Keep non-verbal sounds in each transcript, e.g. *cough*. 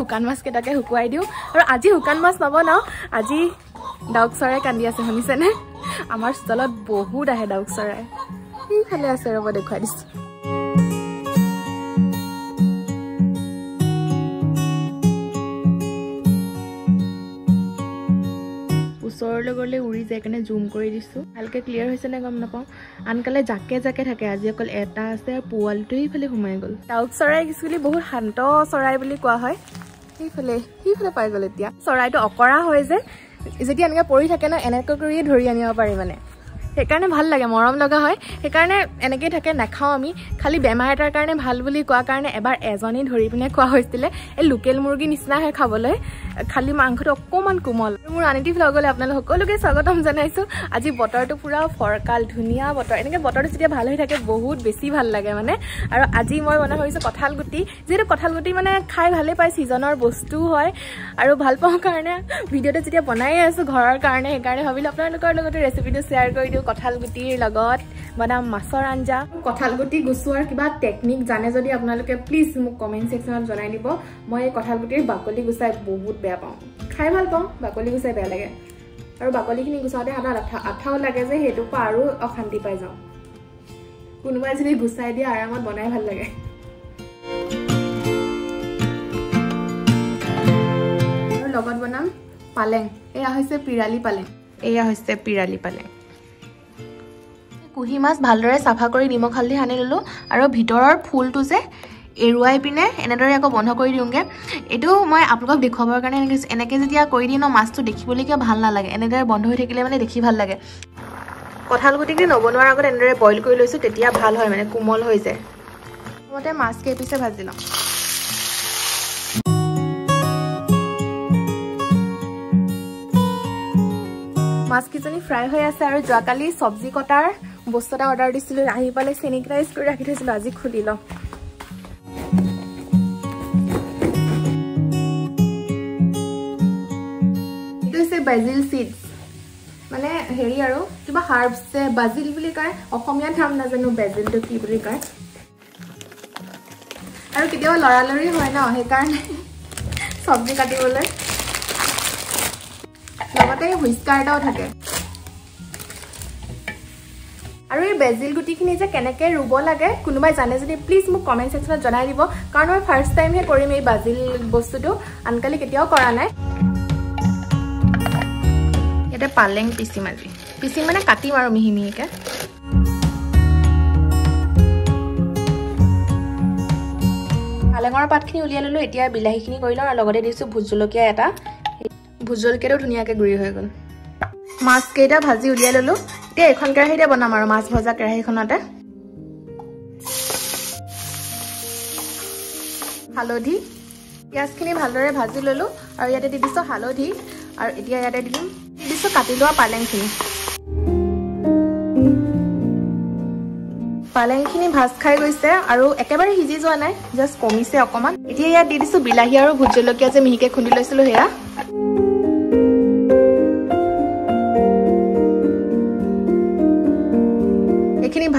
বোলো শুকান মাছকেইটাকে শুকুৱাই দিওঁ। আৰু আজি শুকান মাছ নবনাওঁ আজি ডাউক চৰাই কান্দি আছে শুনিছেনে? আমাৰ ষ্টলত বহুত আহে ডাউক চৰাই। সেইফালে আছে ৰ'ব দেখুৱাই দিছোঁ। ওচৰলৈ গ'লে উৰি যায় কাৰণে জুম কৰি দিছোঁ। ভালকৈ ক্লিয়াৰ হৈছেনে গম নাপাওঁ। আনকালে জাকে জাকে থাকে আজি অকল এটা আছে আৰু পোৱালিটো সেইফালে সোমাই গ'ল। ডাউক চৰাই একচুৱেলি বহুত শান্ত চৰাই বুলি কোৱা হয়। সেইফালে সেইফালে পাই গ'ল এতিয়া। চৰাইটো অকৰা হয় যে যেতিয়া এনেকৈ পৰি থাকে ন এনেকৈ কৰিয়ে ধৰি আনিব পাৰি মানে। সেইকাৰণে ভাল লাগে মৰম লগা হয়। সেইকাৰণে এনেকৈয়ে থাকে নাখাওঁ আমি। খালি বেমাৰ এটাৰ কাৰণে ভাল বুলি কোৱাৰ কাৰণে এবাৰ এজনী ধৰি পিনে খোৱা হৈছিলে এই লোকেল মুৰ্গী নিচিনা হয় খাবলৈ। খালি মাংসটো অকণমান কোমল। মোৰ আনিটি ভ্লগলৈ আপোনালোক সকলোকে স্বাগতম জনাইছোঁ। আজি বতৰটো পূৰা ফৰকাল ধুনীয়া বতৰ। এনেকৈ বতৰটো যেতিয়া ভাল হৈ থাকে বহুত বেছি ভাল লাগে মানে। আৰু আজি মই বনাই ভাবিছোঁ কঁঠাল গুটি। যিহেতু কঁঠাল গুটি মানে খাই ভালেই পায় ছিজনৰ বস্তুও হয়। আৰু ভাল পাওঁ কাৰণে ভিডিঅ'টো যেতিয়া বনায়ে আছোঁ ঘৰৰ কাৰণে সেইকাৰণে ভাবিলোঁ আপোনালোকৰ লগতে ৰেচিপিটো শ্বেয়াৰ কৰি দিওঁ। কঁঠাল গুটিৰ লগত বনাম মাছৰ আঞ্জা। কঁঠাল গুটি গুচোৱাৰ কিবা টেকনিক জানে যদি আপোনালোকে প্লিজ মোক কমেণ্ট ছেকশ্যনত জনাই দিব। মই এই কঁঠাল গুটিৰ বাকলি গুচাই বহুত বেয়া পাওঁ। খাই ভাল পাওঁ বাকলি গুচাই বেয়া লাগে। আৰু বাকলিখিনি গুচাওঁতে হাতত আঠা আঠাও লাগে যে সেইটোৰ পৰা আৰু অশান্তি পাই যাওঁ। কোনোবাই যদি গুচাই দিয়ে আৰামত বনাই ভাল লাগে। লগত বনাম পালেং। এয়া হৈছে পিৰালি পালেং। এয়া হৈছে পিৰালি পালেং। কুঁহি মাছ ভালদৰে চাফা কৰি নিমখ হালধি সানি ল'লোঁ। আৰু ভিতৰৰ ফুলটো যে এৰুৱাই পিনে এনেদৰে আকৌ বন্ধ কৰি দিওঁগৈ। এইটো মই আপোনালোকক দেখুৱাবৰ কাৰণে এনেকৈ এনেকৈ যেতিয়া কৰি দিওঁ ন মাছটো দেখিবলৈ কিয় ভাল নালাগে? এনেদৰে বন্ধ হৈ থাকিলে মানে দেখি ভাল লাগে। কঁঠাল গুটিখিনি নবনোৱাৰ আগত এনেদৰে বইল কৰি লৈছোঁ তেতিয়া ভাল হয় মানে কোমল হৈ যায়। প্ৰথমতে মাছ কেইপিছে ভাজি লওঁ। মাছকেইজনী ফ্ৰাই হৈ আছে আৰু যোৱাকালি চব্জি কটাৰ বস্তু এটা অৰ্ডাৰ দিছিলোঁ আহি পালে চেনিটাইজ কৰি ৰাখি থৈছিলোঁ আজি খুলি লওঁ। এইটো হৈছে বেজিল চিডছ মানে হেৰি আৰু কিবা হাৰ্বছ বাজিল বুলি কয় অসমীয়াত নাম নাজানো বেজিলটো কি বুলি কয়। আৰু কেতিয়াবা লৰালৰি হয় ন সেইকাৰণে চব্জি কাটিবলৈ। লগতে হুইস্কাৰ এটাও থাকে। আৰু এই বেজিল গুটিখিনি যে কেনেকৈ ৰুব লাগে কোনোবাই জানে যদি প্লিজ মোক কমেণ্ট ছেকশ্যনত জনাই দিব। কাৰণ মই ফাৰ্ষ্ট টাইমহে কৰিম এই বাজিল বস্তুটো আনকালি কেতিয়াও কৰা নাই। ইয়াতে পালেং পিচিম আজি পিচিম মানে কাটিম আৰু মিহি মিহিকৈ পালেঙৰ পাতখিনি উলিয়াই ল'লোঁ এতিয়া বিলাহীখিনি কৰি লওঁ আৰু লগতে দিছোঁ ভোট জলকীয়া এটা। ভোট জলকীয়াটো ধুনীয়াকৈ গুৰি হৈ গ'ল। মাছকেইটা ভাজি উলিয়াই ল'লোঁ। এতিয়া এইখন কেৰাহীতে বনাম আৰু মাছ ভজা কেৰাহীখনতে? হালধি পিঁয়াজখিনি ভালদৰে ভাজি ল'লোঁ আৰু ইয়াতে দি দিছোঁ হালধি আৰু এতিয়া ইয়াতে দিম দি দিছোঁ কাটি লোৱা পালেংখিনি। পালেংখিনি ভাজ খাই গৈছে আৰু একেবাৰে সিজি যোৱা নাই জাষ্ট কমিছে অকণমান এতিয়া ইয়াত দি দিছোঁ বিলাহী আৰু ভোট জলকীয়া যে মিহিকৈ খুন্দি লৈছিলোঁ সেয়া।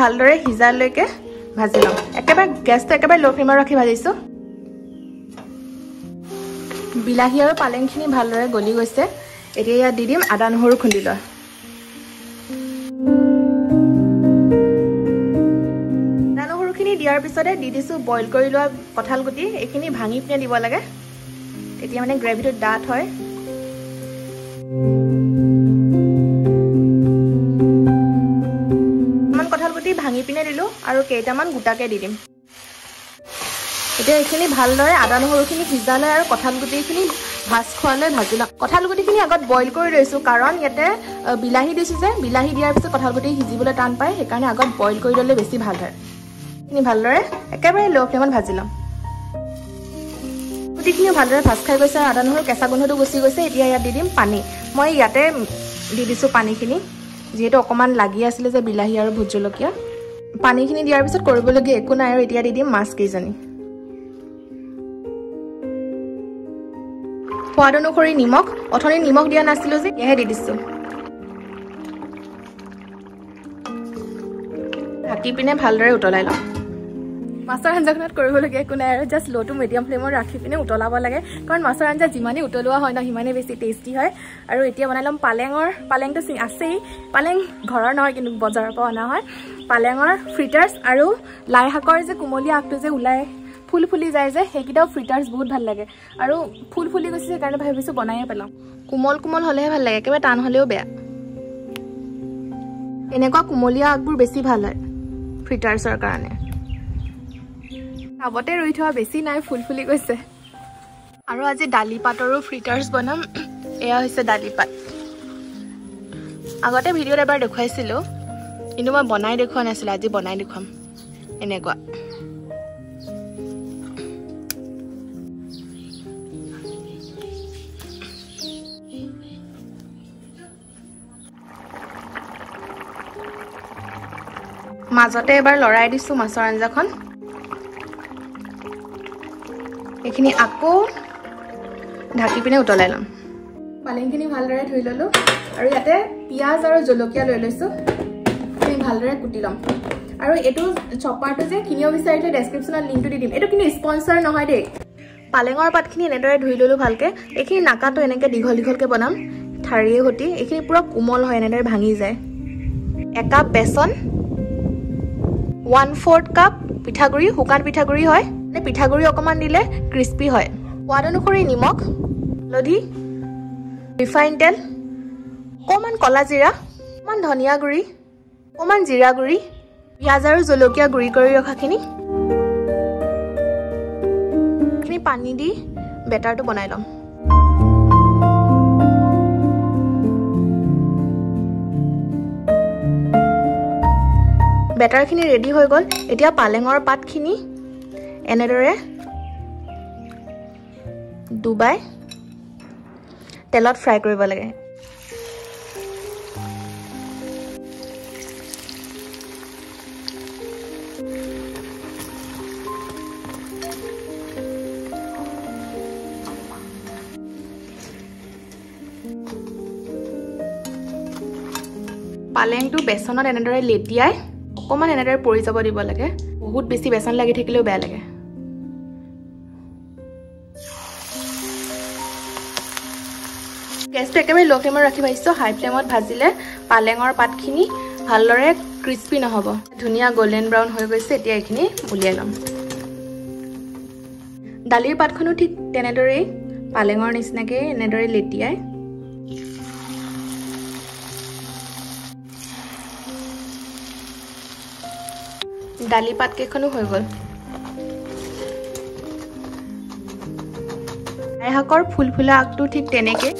ভালদৰে সিজালৈকে ভাজি ল'ম। একেবাৰে গেছটো একেবাৰে ল' ফ্লেমত ৰাখি ভাজিছোঁ। বিলাহী আৰু পালেংখিনি ভালদৰে গলি গৈছে। এতিয়া ইয়াত দি দিম আদা নহৰু খুন্দি লোৱা। আদা নহৰুখিনি দিয়াৰ পিছতে দি দিছোঁ বইল কৰি লোৱা কঁঠাল গুটি। এইখিনি ভাঙি পিনে দিব লাগে। তেতিয়া মানে গ্ৰেভিটো ডাঠ হয়। ভাঙি পিনে দিলোঁ আৰু কেইটামান গোটাকৈ দি দিম। এতিয়া এইখিনি ভালদৰে আদা নহৰুখিনি সিজালৈ আৰু কঁঠাল গুটিখিনি ভাজ খোৱালৈ ভাজি লওঁ। কঁঠাল গুটিখিনি আগত বইল কৰি লৈছোঁ কাৰণ ইয়াতে বিলাহী দিছোঁ যে বিলাহী দিয়াৰ পিছত কঁঠাল গুটি সিজিবলৈ টান পায় সেইকাৰণে আগত বইল কৰি ল'লে বেছি ভাল হয়। এইখিনি ভালদৰে একেবাৰে ল' ফ্লেমত ভাজি ল'ম গুটিখিনি ভালদৰে ভাজ খাই গৈছে আৰু আদা নহৰু কেঁচা গোন্ধটো গুচি গৈছে এতিয়া ইয়াত দি দিম পানী। মই ইয়াতে দি দিছোঁ পানীখিনি যিহেতু অকণমান লাগি আছিলে যে বিলাহী আৰু ভোট জলকীয়া। পানীখিনি দিয়াৰ পিছত কৰিবলগীয়া একো নাই আৰু এতিয়া দি দিম মাছকেইজনী সোৱাদ অনুসৰি নিমখ অথনি নিমখ দিয়া নাছিলোঁ যে এতিয়াহে দি দিছোঁ। ঢাকি পিনে ভালদৰে উতলাই লওঁ। মাছৰ আঞ্জাখনত কৰিবলগীয়া একো নাই আৰু জাষ্ট ল'টো মিডিয়াম ফ্লেমত ৰাখি পিনে উতলাব লাগে। কাৰণ মাছৰ আঞ্জা যিমানেই উতলোৱা হয় ন সিমানেই বেছি টেষ্টি হয়। আৰু এতিয়া বনাই ল'ম পালেঙৰ পালেংটো আছেই। পালেং ঘৰৰ নহয় কিন্তু বজাৰৰ পৰা অনা হয়। পালেঙৰ ফ্ৰিটাৰ্ছ আৰু লাই শাকৰ যে কোমলীয়া আগটো যে ওলায় ফুল ফুলি যায় যে সেইকেইটাও ফ্ৰিটাৰ্ছ বহুত ভাল লাগে। আৰু ফুল ফুলি গৈছে সেইকাৰণে ভাবিছোঁ বনায়ে পেলাওঁ। কোমল কোমল হ'লেহে ভাল লাগে একেবাৰে টান হ'লেও বেয়া। এনেকুৱা কোমলীয়া আগবোৰ বেছি ভাল হয় ফ্ৰিটাৰ্ছৰ কাৰণে। টাবতে ৰুই থোৱা বেছি নাই ফুল ফুলি গৈছে। আৰু আজি দালি পাতৰো ফ্ৰিটাৰ্ছ বনাম। *clears throat* এয়া হৈছে দালি পাত। আগতে ভিডিঅ'ত এবাৰ দেখুৱাইছিলোঁ কিন্তু মই বনাই দেখুওৱা নাছিলোঁ আজি বনাই দেখুৱাম। এনেকুৱা। মাজতে এবাৰ লৰাই দিছোঁ মাছৰ আঞ্জাখন। এইখিনি আকৌ ঢাকি পিনে উতলাই ল'ম। পালেংখিনি ভালদৰে ধুই ল'লোঁ আৰু ইয়াতে পিঁয়াজ আৰু জলকীয়া লৈ লৈছোঁ। এইখিনি ভালদৰে কুটি ল'ম। আৰু এইটো চপাৰটো যে কিনিব বিচাৰিলে ডেছক্ৰিপশ্যনত লিংকটো দি দিম। এইটো কিন্তু স্পনচাৰ নহয় দেই। পালেঙৰ পাতখিনি এনেদৰে ধুই ল'লোঁ ভালকৈ। এইখিনি নাকাটো এনেকৈ দীঘল দীঘলকৈ বনাম। ঠাৰিয়ে সৈতে। এইখিনি পূৰা কোমল হয় এনেদৰে ভাঙি যায়। একাপ বেচন। ওৱান ফ'ৰ্থ কাপ পিঠাগুড়ি শুকান পিঠাগুড়ি হয়। মানে পিঠাগুড়ি অকণমান দিলে ক্ৰিস্পি হয়। সোৱাদ অনুসৰি নিমখ হালধি ৰিফাইন তেল অকণমান ক'লা জিৰা অকণমান ধনিয়া গুড়ি অকণমান জিৰা গুড়ি পিঁয়াজ আৰু জলকীয়া গুড়ি কৰি ৰখাখিনি। পানী দি বেটাৰটো বনাই ল'ম। বেটাৰখিনি ৰেডি হৈ গ'ল। এতিয়া পালেঙৰ পাতখিনি এনেদৰে ডুবাই তেলত ফ্ৰাই কৰিব লাগে। পালেংটো বেচনত এনেদৰে লেটিয়াই অকণমান এনেদৰে পৰি যাব দিব লাগে। বহুত বেছি বেচন লাগি থাকিলেও বেয়া লাগে। গেছটো একেবাৰে ল' ফ্লেমত ৰাখি ভাজিছোঁ। হাই ফ্লেমত ভাজিলে পালেঙৰ পাতখিনি ভালদৰে ক্ৰিস্পি নহ'ব। ধুনীয়া গল্ডেন ব্ৰাউন হৈ গৈছে এতিয়া এইখিনি উলিয়াই ল'ম। দালিৰ পাতখনো ঠিক তেনেদৰেই পালেঙৰ নিচিনাকৈ এনেদৰে লেটিয়াই। দালি পাতকেইখনো হৈ গ'ল। লাই শাকৰ ফুল ফুলা আগটো ঠিক তেনেকৈ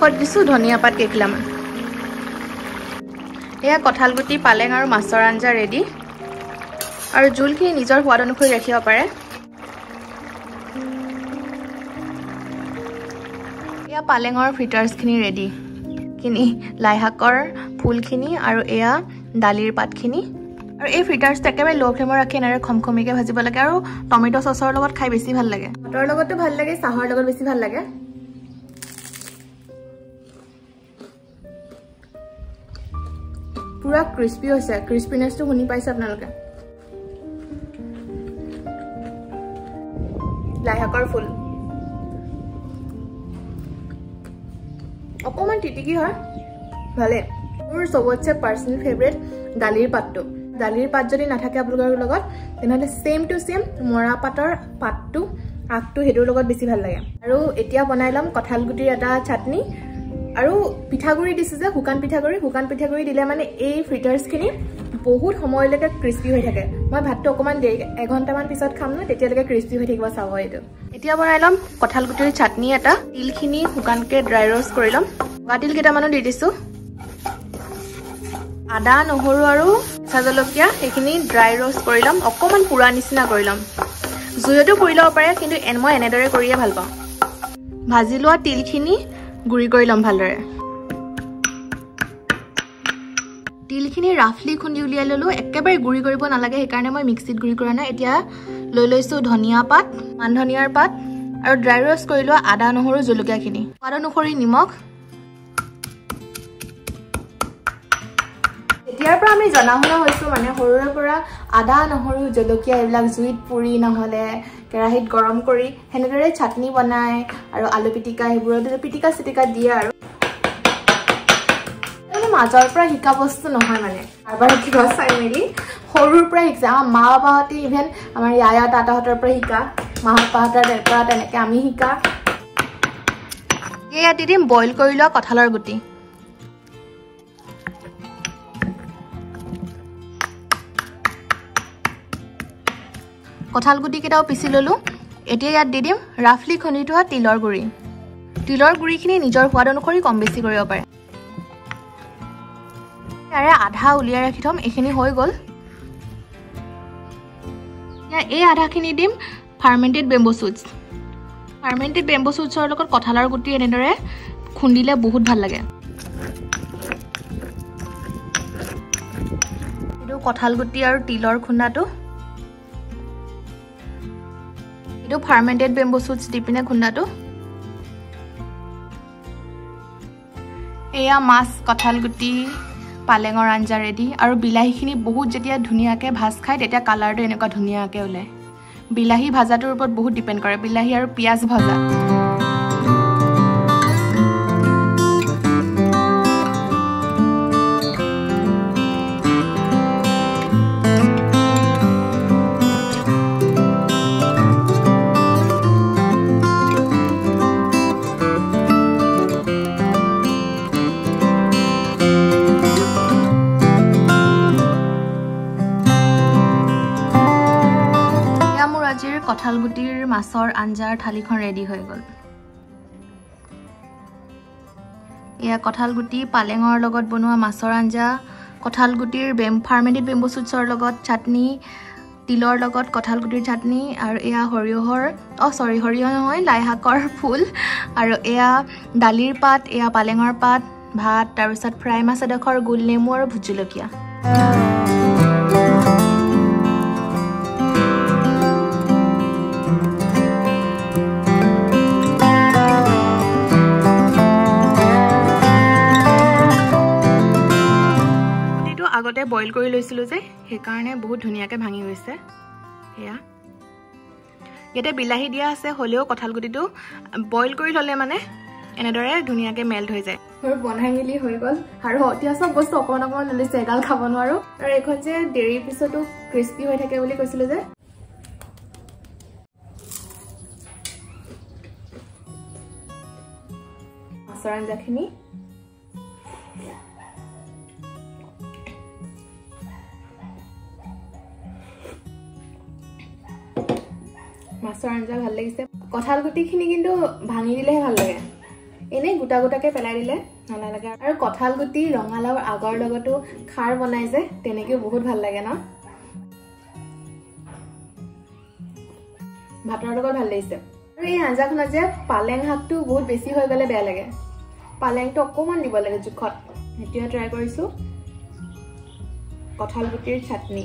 শেষত দিছোঁ ধনিয়া পাত কেইখিলামান এয়া কঁঠালগুটি পালেং আৰু মাছৰ আঞ্জা ৰেডি আৰু জোলখিনি নিজৰ সোৱাদ অনুসৰি ৰাখিব পাৰে। এয়া পালেঙৰ ফ্ৰিটাৰ্ছখিনি ৰেডি খিনি লাই শাকৰ ফুলখিনি আৰু এয়া দালিৰ পাতখিনি। আৰু এই ফ্ৰিটাৰ্ছটো একেবাৰে ল' ফ্লেমত ৰাখি এনেদৰে খমখমিকৈ ভাজিব লাগে আৰু টমেট' চচৰ লগত খাই বেছি ভাল লাগে। ভাতৰ লগতো ভাল লাগে চাহৰ লগত বেছি ভাল লাগে। পুৰা ক্ৰিস্পি হৈছে। ক্ৰিস্পিনেছটো শুনি পাইছে আপোনালোকে। লাই শাকৰ ফুল। অকণমান তিতিকি হয়। ভালে মোৰ চবতছে পাৰ্চনেল ফেভৰেট দালিৰ পাতটো। দালিৰ পাত যদি নাথাকে আপোনালোকৰ লগত তেনেহ'লে ছেইম টু ছেইম মৰা পাতৰ পাতটো আগটো সেইটোৰ লগত বেছি ভাল লাগে। আৰু এতিয়া বনাই ল'ম কঁঠালগুটিৰ এটা চাটনি আৰু পিঠাগুড়ি দিছোঁ যে শুকান পিঠাগুড়ি শুকান পিঠাগুড়ি দিলে মানে এই ফ্ৰিটাৰ্ছখিনি বহুত সময়লৈকে ক্ৰিস্পি হৈ থাকে। মই ভাতটো অকণমান দেৰি এঘণ্টামান পিছত খাম ন তেতিয়ালৈকে ক্ৰিস্পি হৈ থাকিব চাব এইটো। এতিয়া বনাই ল'ম কঁঠালগুটিৰ চাটনি এটা। তিলখিনি শুকানকৈ ড্ৰাই ৰ'ষ্ট কৰি ল'ম। বগা তিল কেইটামানো দি দিছোঁ। আদা নহৰু আৰু কেঁচা জলকীয়া সেইখিনি ড্ৰাই ৰ'ষ্ট কৰি ল'ম। অকণমান পোৰা নিচিনা কৰি ল'ম। জুইতো পুৰি ল'ব পাৰে কিন্তু মই এনেদৰে কৰিয়ে ভাল পাওঁ। ভাজি লোৱা তিলখিনি গুড়ি কৰি ল'ম ভালদৰে। তিলখিনি ৰাফলি খুন্দি উলিয়াই ল'লোঁ। একেবাৰে গুড়ি কৰিব নালাগে সেইকাৰণে মই মিক্সিত গুড়ি কৰা নাই। এতিয়া লৈ লৈছোঁ ধনিয়া পাত মান ধনিয়াৰ পাত আৰু ড্ৰাই ৰ'ষ্ট কৰি লোৱা আদা নহৰু জলকীয়াখিনি। সোৱাদ অনুসৰি নিমখ এতিয়াৰ পৰা আমি জনা শুনা হৈছোঁ মানে সৰুৰে পৰা আদা নহৰু জলকীয়া এইবিলাক জুইত পুৰি নহ'লে কেৰাহীত গৰম কৰি সেনেদৰে চাটনি বনাই আৰু আলু পিটিকা সেইবোৰত পিটিকা চিটিকা দিয়ে আৰু। মাজৰ পৰা শিকা বস্তু নহয় মানে। কাৰোবাৰ কিবা চাই মেলি সৰুৰ পৰা শিকিছে। আমাৰ মা বাবাহঁতে ইভেন আমাৰ ইয়ায়া তাতাহঁতৰ পৰা শিকা। মাহঁত পাহঁতৰ পৰা তেনেকৈ আমি শিকা। ইয়াত দি দিম বইল কৰি লোৱা কঁঠালৰ গুটি। কঁঠাল গুটিকেইটাও পিচি ল'লোঁ। এতিয়া ইয়াত দি দিম ৰাফলি খুন্দি থোৱা তিলৰ গুড়ি। তিলৰ গুড়িখিনি নিজৰ সোৱাদ অনুসৰি কম বেছি কৰিব পাৰে। ইয়াৰে আধা উলিয়াই ৰাখি থ'ম এইখিনি হৈ গ'ল। ইয়াৰ এই আধাখিনি দিম fermented bamboo shoots fermented bamboo চুটছৰ লগত কঁঠালৰ গুটি এনেদৰে খুন্দিলে বহুত ভাল লাগে। এইটো কঁঠাল গুটি আৰু তিলৰ খুন্দাটো। এইটো ফাৰ্মেণ্টেড বেম্বো চুটছ দি পিনে খুন্দাটো। এয়া মাছ কঁঠাল গুটি পালেঙৰ আঞ্জা ৰেডি আৰু বিলাহীখিনি বহুত যেতিয়া ধুনীয়াকৈ ভাজ খায় তেতিয়া কালাৰটো এনেকুৱা ধুনীয়াকৈ ওলায়। বিলাহী ভাজাটোৰ ওপৰত বহুত ডিপেণ্ড কৰে। বিলাহী আৰু পিঁয়াজ ভজা। মাছৰ আঞ্জাৰ থালিখন ৰেডি হৈ গ'ল। এয়া কঁঠালগুটি পালেঙৰ লগত বনোৱা মাছৰ আঞ্জা কঁঠালগুটিৰ বেম ফাৰ্মেণ্টেড বেম্বু চুটছৰ লগত চাটনি তিলৰ লগত কঁঠালগুটিৰ চাটনি আৰু এয়া সৰিয়হৰ অঁ চৰি সৰিয়হ নহয় লাই শাকৰ ফুল আৰু এয়া দালিৰ পাত এয়া পালেঙৰ পাত ভাত তাৰপিছত ফ্ৰাই মাছ এডোখৰ গোল নেমু আৰু ভোট জলকীয়া। আগতে বইল কৰি লৈছিলোঁ যে সেইকাৰণে বহুত ধুনীয়াকৈ ভাঙি গৈছে। সেয়া ইয়াতে বিলাহী দিয়া আছে হ'লেও কঁঠাল গুটিটো বইল কৰি ল'লে মানে এনেদৰে ধুনীয়াকৈ মেল্ট হৈ যায়। মোৰ বনাই মেলি হৈ গ'ল। আৰু এতিয়া চব বস্তু অকণমান অকণমান লৈছে এগাল খাব নোৱাৰোঁ। আৰু এইখন যে দেৰিৰ পিছতো ক্ৰিস্পি হৈ থাকে বুলি কৈছিলোঁ যে। মাছৰ আঞ্জাখিনি মাছৰ আঞ্জা ভাল লাগিছে। কঁঠাল গুটিখিনি কিন্তু ভাঙি দিলেহে ভাল লাগে। এনেই গোটা গোটাকৈ পেলাই দিলে নালাগে। আৰু কঁঠাল গুটি ৰঙালাওৰ আগৰ লগতো খাৰ বনাই যে তেনেকৈও বহুত ভাল লাগে ন? ভাতৰ লগত ভাল লাগিছে। আৰু এই আঞ্জাখনত যে পালেং শাকটো বহুত বেছি হৈ গ'লে বেয়া লাগে। পালেংটো অকণমান দিব লাগে জোখত। এতিয়া ট্ৰাই কৰিছোঁ। কঁঠাল গুটিৰ চাটনি।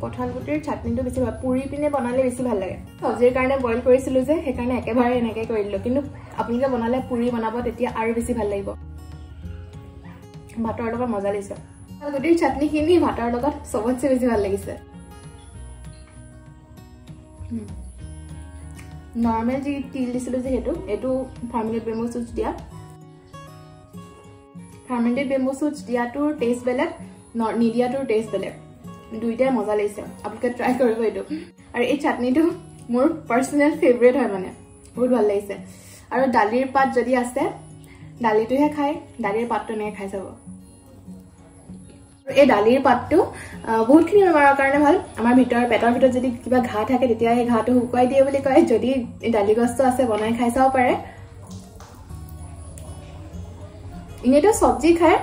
কঁঠাল গুটিৰ চাটনিটো বেছি ভাল পুৰি পিনে বনালে বেছি ভাল লাগে। চব্জিৰ কাৰণে বইল কৰিছিলোঁ যে সেইকাৰণে একেবাৰে এনেকৈ কৰি দিলোঁ। কিন্তু আপোনালোকে বনালে পুৰি বনাব তেতিয়া আৰু বেছি ভাল লাগিব। ভাতৰ লগত মজা লাগিছে। কঁঠাল গুটিৰ চাটনিখিনি ভাতৰ লগত চবতছে বেছি ভাল লাগিছে। নৰ্মেল যি তিল দিছিলোঁ যে সেইটো এইটো ফাৰ্মেণ্টেড বেম্বু চুটছ দিয়া। ফাৰ্মেণ্টেড বেম্বু চুটছ দিয়াটোৰ টেষ্ট বেলেগ নিদিয়াটোৰ টেষ্ট বেলেগ। দুইটাই মজা লাগিছে। আপোনালোকে ট্ৰাই কৰিব এইটো। আৰু এই চাটনিটো মোৰ পাৰ্চনেল ফেভৰেট হয় মানে। বহুত ভাল লাগিছে। আৰু দালিৰ পাত যদি আছে দালিটোহে খায় দালিৰ পাতটো এনেকৈ খাই চাব। এই দালিৰ পাতটো বহুতখিনি বেমাৰৰ কাৰণে ভাল। আমাৰ ভিতৰৰ পেটৰ ভিতৰত যদি কিবা ঘাঁ থাকে তেতিয়া সেই ঘাঁটো শুকুৱাই দিয়ে বুলি কয়। যদি দালি গছটো আছে বনাই খাই চাব পাৰে। এনেইতো চব্জি খায়।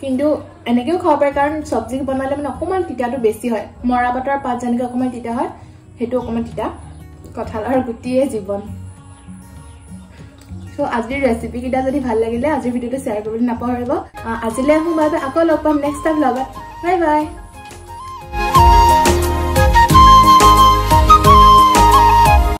কিন্তু এনেকেও খাব পাৰে কাৰণ চব্জি বনালে মানে অকণমান তিতাটো বেছি হয়। মৰা পাতৰ পাত যেনেকৈ অকণমান তিতা হয় সেইটো অকণমান তিতা। কঁঠালৰ গুটিয়ে জীৱন। চ' আজিৰ ৰেচিপিকেইটা যদি ভাল লাগিলে আজিৰ ভিডিঅ'টো শ্বেয়াৰ কৰিবলৈ নাপাহৰিব। আজিলৈ আহোঁ বাবে আকৌ লগ পাম নেক্সট টাইম লগত বাই বাই